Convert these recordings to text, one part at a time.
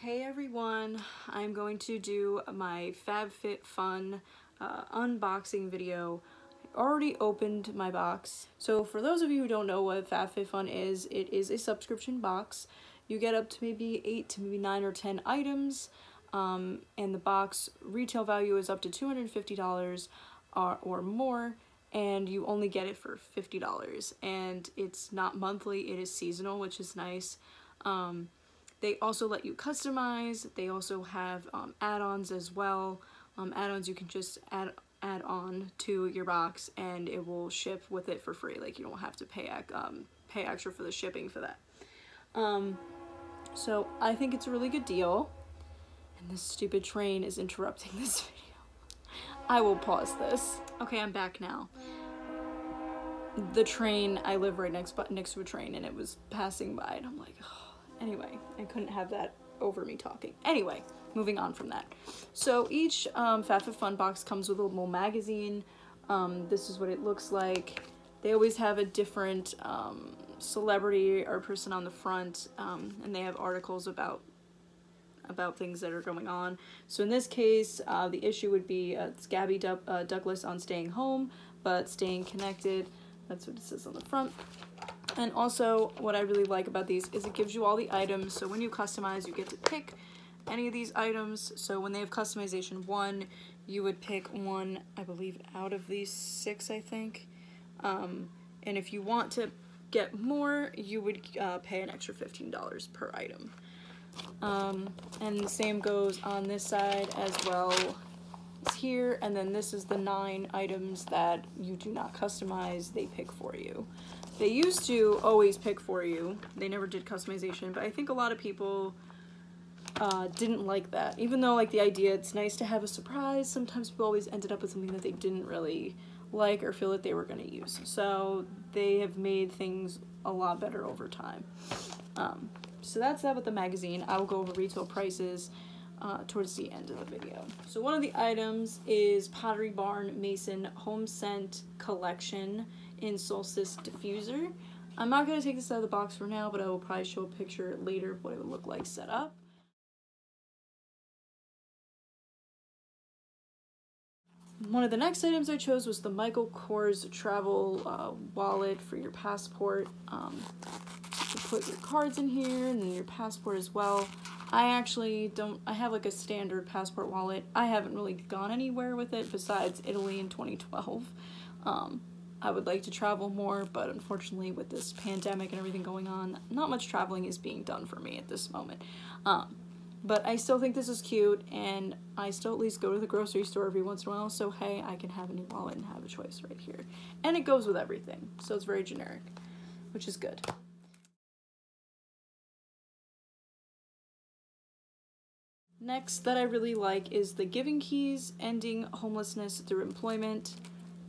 Hey everyone, I'm going to do my FabFitFun uh, unboxing video. I already opened my box. So for those of you who don't know what FabFitFun is, it is a subscription box. You get up to maybe 8 to maybe 9 or 10 items um, and the box retail value is up to $250 or, or more and you only get it for $50 and it's not monthly, it is seasonal which is nice. Um, they also let you customize. They also have um, add-ons as well. Um, add-ons you can just add add on to your box and it will ship with it for free. Like you don't have to pay um, pay extra for the shipping for that. Um, so I think it's a really good deal. And this stupid train is interrupting this video. I will pause this. Okay, I'm back now. The train, I live right next next to a train and it was passing by and I'm like, oh. Anyway, I couldn't have that over me talking. Anyway, moving on from that. So each um, FabFitFun box comes with a little magazine. Um, this is what it looks like. They always have a different um, celebrity or person on the front, um, and they have articles about about things that are going on. So in this case, uh, the issue would be uh, it's Gabby du uh, Douglas on staying home, but staying connected. That's what it says on the front. And also what I really like about these is it gives you all the items. So when you customize, you get to pick any of these items. So when they have customization one, you would pick one, I believe, out of these six, I think. Um, and if you want to get more, you would uh, pay an extra $15 per item. Um, and the same goes on this side as well as here. And then this is the nine items that you do not customize, they pick for you. They used to always pick for you. They never did customization, but I think a lot of people uh, didn't like that. Even though like the idea, it's nice to have a surprise, sometimes people always ended up with something that they didn't really like or feel that they were going to use. So they have made things a lot better over time. Um, so that's that with the magazine. I will go over retail prices uh, towards the end of the video. So one of the items is Pottery Barn Mason Home Scent Collection in Solstice Diffuser. I'm not going to take this out of the box for now, but I will probably show a picture later of what it would look like set up. One of the next items I chose was the Michael Kors travel uh, wallet for your passport. Um, you put your cards in here and then your passport as well. I actually don't, I have like a standard passport wallet. I haven't really gone anywhere with it besides Italy in 2012. Um, I would like to travel more, but unfortunately with this pandemic and everything going on, not much traveling is being done for me at this moment. Um, but I still think this is cute, and I still at least go to the grocery store every once in a while, so hey, I can have a new wallet and have a choice right here. And it goes with everything, so it's very generic, which is good. Next that I really like is the Giving Keys, Ending Homelessness Through Employment.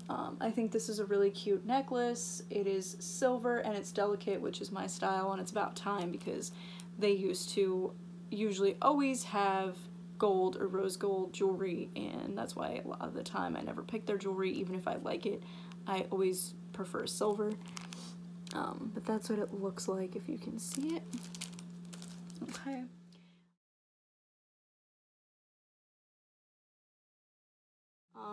Um, I think this is a really cute necklace. It is silver and it's delicate, which is my style, and it's about time because they used to usually always have gold or rose gold jewelry, and that's why a lot of the time I never pick their jewelry, even if I like it. I always prefer silver. Um, but that's what it looks like if you can see it. Okay.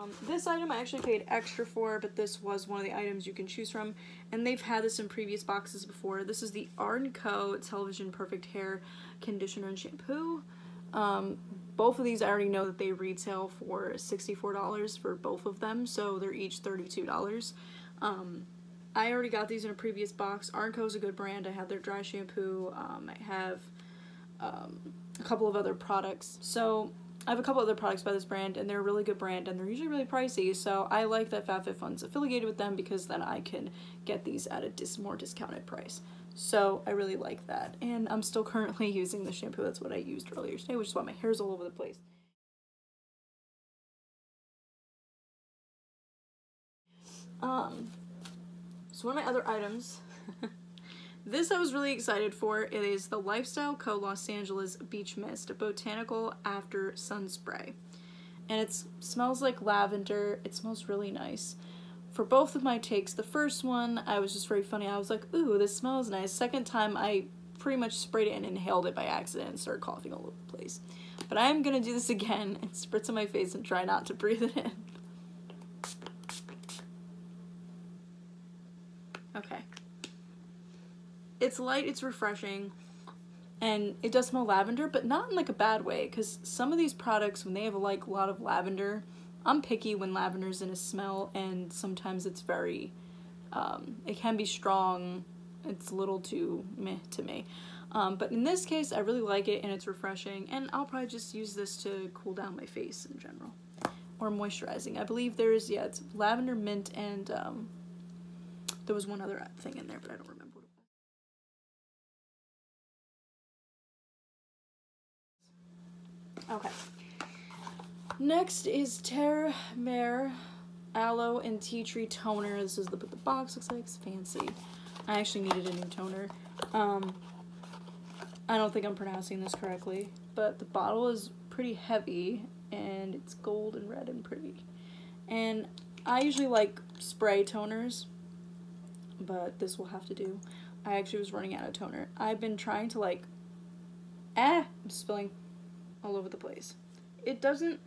Um, this item I actually paid extra for, but this was one of the items you can choose from, and they've had this in previous boxes before. This is the R & Co. Television Perfect Hair Conditioner and Shampoo. Um, both of these I already know that they retail for $64 for both of them, so they're each $32. Um, I already got these in a previous box. R & Co. is a good brand. I have their dry shampoo. Um, I have um, a couple of other products. So I have a couple other products by this brand and they're a really good brand and they're usually really pricey so I like that FabFitFun's affiliated with them because then I can get these at a dis more discounted price. So I really like that and I'm still currently using the shampoo that's what I used earlier today which is why my hair's all over the place. Um, so one of my other items This I was really excited for. It is the Lifestyle Co. Los Angeles Beach Mist Botanical After Sun Spray. And it smells like lavender. It smells really nice. For both of my takes, the first one, I was just very funny. I was like, ooh, this smells nice. Second time, I pretty much sprayed it and inhaled it by accident and started coughing all over the place. But I am gonna do this again and spritz on my face and try not to breathe it in. Okay. It's light, it's refreshing, and it does smell lavender, but not in like a bad way, because some of these products, when they have like a lot of lavender, I'm picky when lavender's in a smell, and sometimes it's very, um, it can be strong, it's a little too meh to me. Um, but in this case, I really like it and it's refreshing and I'll probably just use this to cool down my face in general. Or moisturizing. I believe there's, yeah, it's lavender, mint, and um, there was one other thing in there, but I don't remember Okay. Next is Terre Mer Aloe and Tea Tree Toner. This is the, what the box looks like. It's fancy. I actually needed a new toner. Um, I don't think I'm pronouncing this correctly, but the bottle is pretty heavy and it's gold and red and pretty. And I usually like spray toners, but this will have to do. I actually was running out of toner. I've been trying to like, eh, I'm spilling all over the place. It doesn't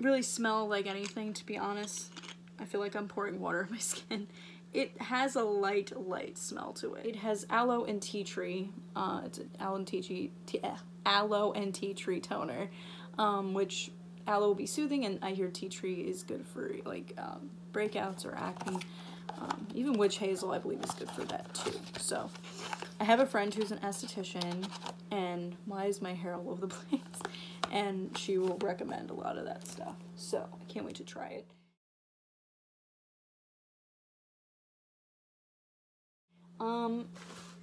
really smell like anything, to be honest. I feel like I'm pouring water on my skin. It has a light, light smell to it. It has aloe and tea tree. Uh, it's an aloe and tea tree, tea, eh, aloe and tea tree toner, um, which aloe will be soothing, and I hear tea tree is good for like um, breakouts or acne. Um, even witch hazel, I believe, is good for that too. So, I have a friend who's an esthetician, and why is my hair all over the place? And she will recommend a lot of that stuff. So, I can't wait to try it. Um,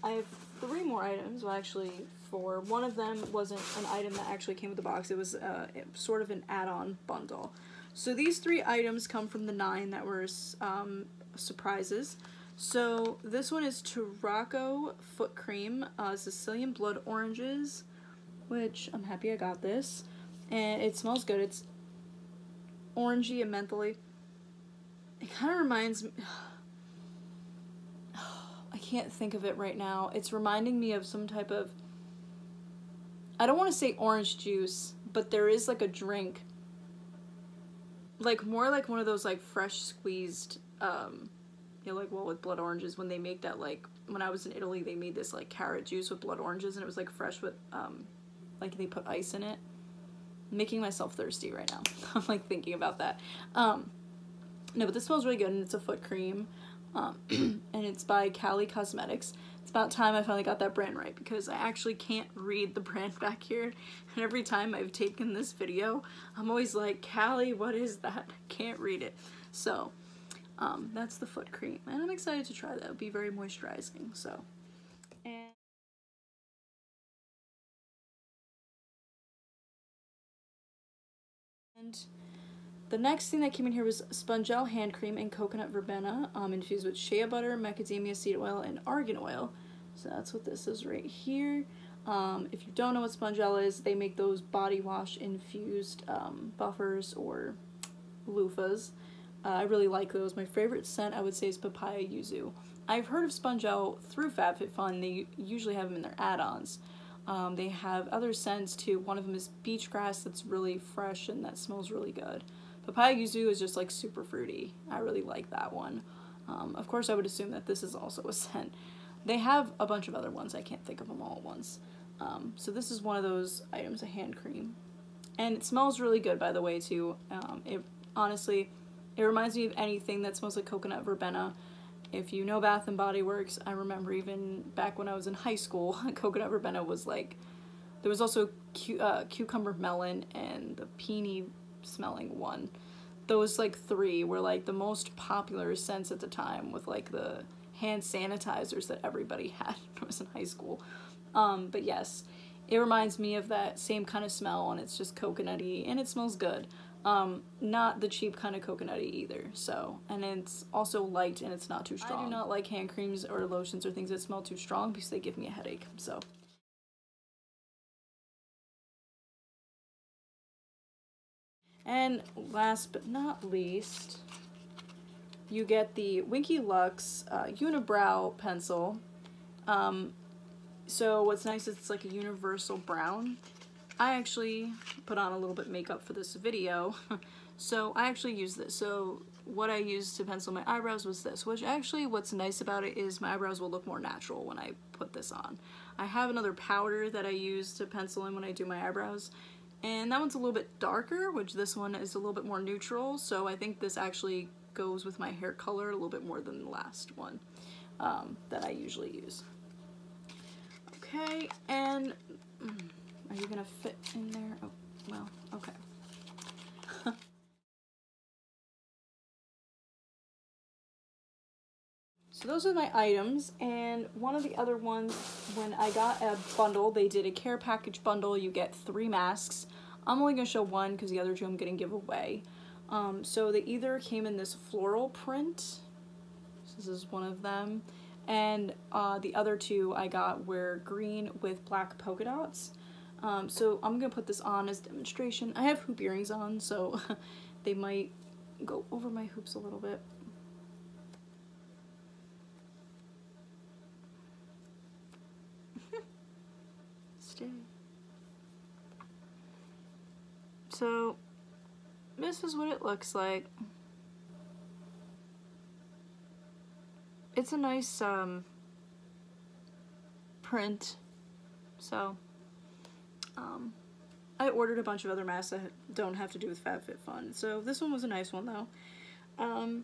I have three more items. Well, actually, four. One of them wasn't an item that actually came with the box. It was uh, sort of an add-on bundle. So these three items come from the nine that were um, surprises. So this one is Tarocco Foot Cream, uh, Sicilian Blood Oranges, which I'm happy I got this. And it smells good. It's orangey and mentally. It kind of reminds me I can't think of it right now. It's reminding me of some type of I don't want to say orange juice, but there is like a drink like more like one of those like fresh squeezed um you know like well with blood oranges when they make that like when I was in Italy they made this like carrot juice with blood oranges and it was like fresh with um like they put ice in it. I'm making myself thirsty right now. I'm like thinking about that. Um no, but this smells really good and it's a foot cream um, and it's by Cali Cosmetics. It's about time I finally got that brand right because I actually can't read the brand back here. And every time I've taken this video, I'm always like, Cali, what is that? I can't read it. So, um, that's the foot cream. And I'm excited to try that. It'll be very moisturizing. So, and the next thing that came in here was Spongelle hand cream and coconut verbena um, infused with shea butter, macadamia seed oil, and argan oil. So that's what this is right here. Um, if you don't know what Spongelle is, they make those body wash infused um, buffers or loofahs. Uh, I really like those. My favorite scent I would say is papaya yuzu. I've heard of Spongelle through FabFitFun. They usually have them in their add-ons. Um, they have other scents too. One of them is beach grass that's really fresh and that smells really good. Papaya Yuzu is just like super fruity. I really like that one. Um, of course, I would assume that this is also a scent. They have a bunch of other ones. I can't think of them all at once. Um, so this is one of those items, a hand cream. And it smells really good, by the way, too. Um, it honestly, it reminds me of anything that smells like coconut verbena. If you know Bath and Body Works, I remember even back when I was in high school, coconut verbena was like, there was also cu uh, cucumber melon and the peony smelling one. Those like three were like the most popular scents at the time with like the hand sanitizers that everybody had when I was in high school. Um, but yes, it reminds me of that same kind of smell and it's just coconutty and it smells good. Um, not the cheap kind of coconutty either, so, and it's also light and it's not too strong. I do not like hand creams or lotions or things that smell too strong because they give me a headache, so. And last but not least, you get the Winky Lux uh, Unibrow pencil. Um, so what's nice is it's like a universal brown. I actually put on a little bit of makeup for this video. so I actually use this. So what I used to pencil my eyebrows was this, which actually what's nice about it is my eyebrows will look more natural when I put this on. I have another powder that I use to pencil in when I do my eyebrows, and that one's a little bit darker, which this one is a little bit more neutral, so I think this actually goes with my hair color a little bit more than the last one um, that I usually use. Okay, and mm, you gonna fit in there? Oh, well, okay. So those are my items, and one of the other ones, when I got a bundle, they did a care package bundle, you get three masks. I'm only to show one because the other two I'm to give away. Um, so they either came in this floral print, this is one of them, and uh, the other two I got were green with black polka dots. Um, so I'm to put this on as demonstration. I have hoop earrings on, so they might go over my hoops a little bit. Stay. So this is what it looks like. It's a nice um, print. So um, I ordered a bunch of other masks that don't have to do with FabFitFun. So this one was a nice one though. Um,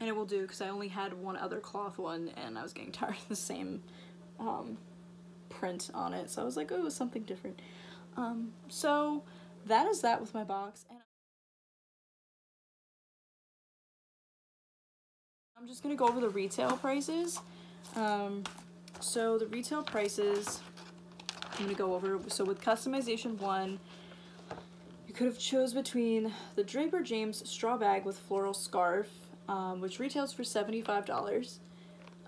and it will do because I only had one other cloth one and I was getting tired of the same um, print on it. So I was like, oh, it was something different. Um, so that is that with my box. And I'm just gonna go over the retail prices. Um, so the retail prices, I'm gonna go over. So with customization one, you could have chose between the Draper James straw bag with floral scarf, um, which retails for $75.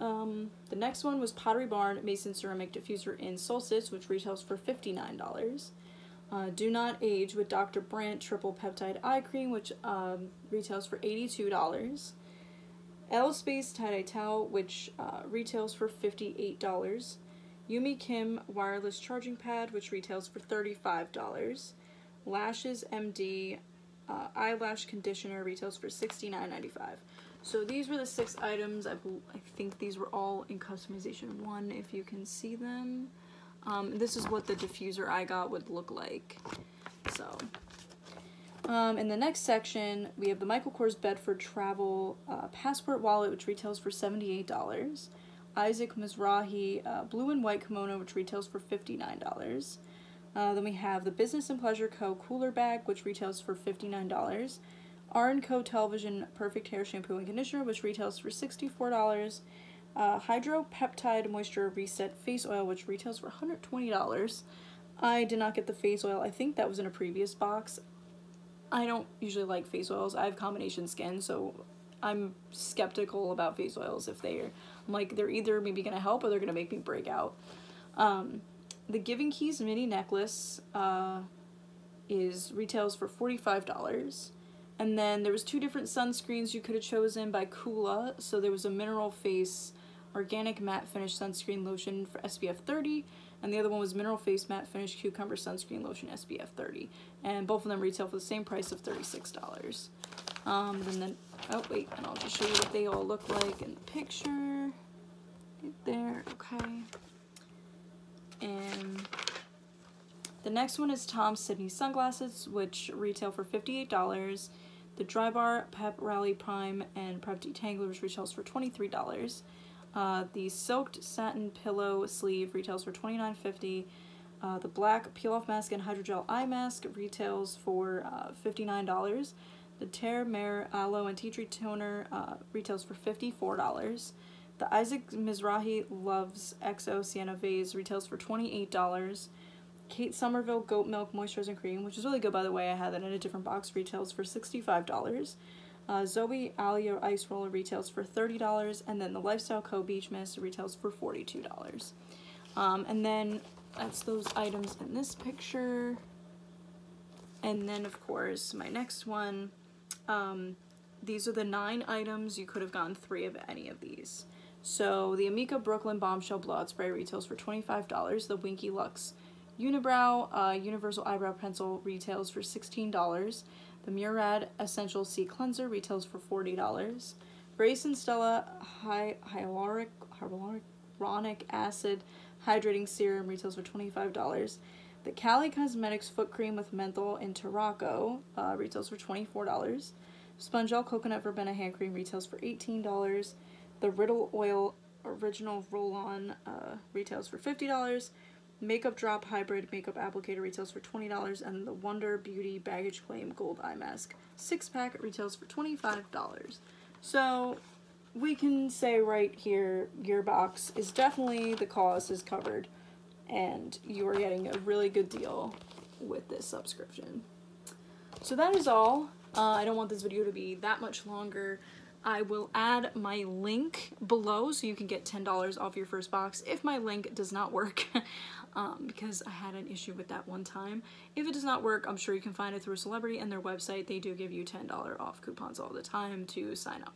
Um, the next one was Pottery Barn Mason Ceramic Diffuser in Solstice, which retails for $59. Uh, Do Not Age with Dr. Brandt Triple Peptide Eye Cream, which um, retails for $82. L Space Tie-Dye Towel, which uh, retails for $58. Yumi Kim Wireless Charging Pad, which retails for $35. Lashes MD uh, Eyelash Conditioner retails for $69.95. So these were the six items. I, I think these were all in customization one, if you can see them. Um, this is what the diffuser I got would look like. So, um, in the next section, we have the Michael Kors Bedford Travel uh, Passport Wallet, which retails for $78. Isaac Mizrahi uh, Blue and White Kimono, which retails for $59. Uh, then we have the Business and Pleasure Co. Cooler Bag, which retails for $59. R & Co. Television Perfect Hair Shampoo and Conditioner, which retails for $64 uh, Hydropeptide Moisture Reset Face Oil, which retails for $120. I did not get the face oil. I think that was in a previous box. I don't usually like face oils. I have combination skin, so I'm skeptical about face oils if they're I'm like they're either maybe gonna help or they're gonna make me break out. Um, the Giving Keys mini necklace uh, is retails for $45. And then there was two different sunscreens you could have chosen by Coola. So there was a mineral face Organic Matte Finish Sunscreen Lotion for SPF 30, and the other one was Mineral Face Matte Finish Cucumber Sunscreen Lotion SPF 30. And both of them retail for the same price of $36. Um, and then, oh wait, and I'll just show you what they all look like in the picture. Right there, okay. And the next one is Tom Sydney Sunglasses, which retail for $58. The Drybar Pep Rally Prime and Prep Detanglers retails for $23. Uh, the silked satin pillow sleeve retails for $29.50. Uh, the black peel-off mask and hydrogel eye mask retails for uh, $59. The Terre Mer Aloe and Tea Tree Toner uh, retails for $54. The Isaac Mizrahi Loves XO Sienna Vase retails for $28. Kate Somerville Goat Milk Moisturizing Cream, which is really good by the way, I had that in a different box, retails for $65. Uh, Zoe Ayla Ice Roller retails for $30, and then the Lifestyle Co. Beach Mist retails for $42. Um, and then that's those items in this picture. And then, of course, my next one, um, these are the nine items. You could have gotten three of any of these. So the Amika Brooklyn Bombshell Blowout Spray retails for $25. The Winky Lux Unibrow uh, Universal Eyebrow Pencil retails for $16. The Murad Essential C Cleanser retails for $40. Grace and Stella Hy Hyaluronic, Hyaluronic Acid Hydrating Serum retails for $25. The Cali Cosmetics Foot Cream with Menthol and Tarocco uh, retails for $24. Spongelle Coconut Verbena Hand Cream retails for $18. The Riddle Oil Original Roll-On uh, retails for $50. Makeup Drop Hybrid Makeup Applicator retails for $20. And the Wander Beauty Baggage Claim Gold Eye Mask 6-pack retails for $25. So we can say right here, your box is definitely the cost is covered and you are getting a really good deal with this subscription. So that is all. Uh, I don't want this video to be that much longer. I will add my link below so you can get $10 off your first box if my link does not work um, because I had an issue with that one time. If it does not work, I'm sure you can find it through a celebrity and their website. They do give you $10 off coupons all the time to sign up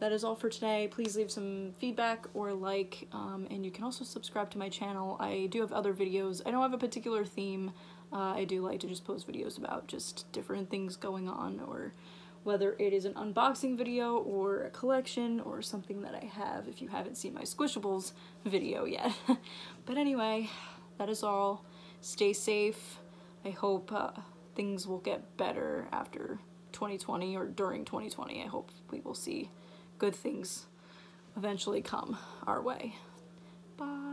that is all for today. Please leave some feedback or like, um, and you can also subscribe to my channel. I do have other videos. I don't have a particular theme. Uh, I do like to just post videos about just different things going on or whether it is an unboxing video or a collection or something that I have if you haven't seen my Squishables video yet. but anyway, that is all. Stay safe. I hope uh, things will get better after 2020 or during 2020. I hope we will see good things eventually come our way. Bye.